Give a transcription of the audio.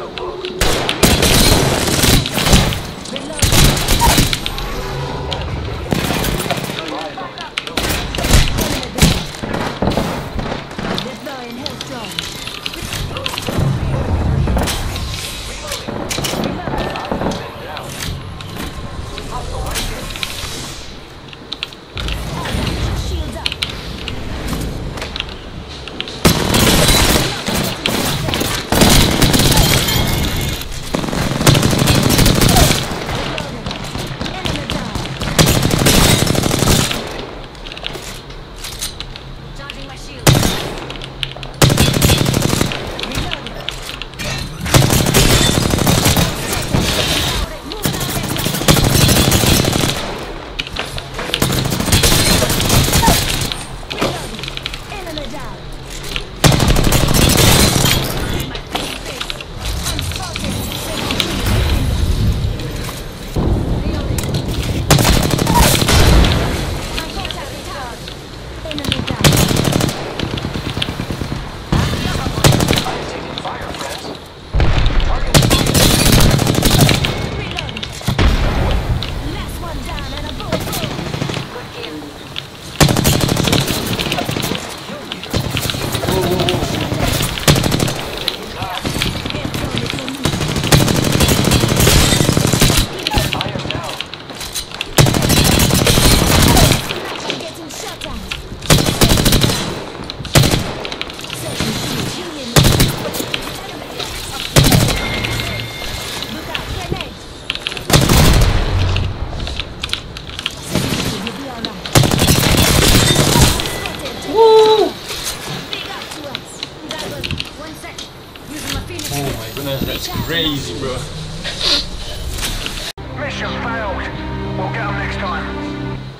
No по силам. Oh my goodness, that's crazy, bro. Mission failed.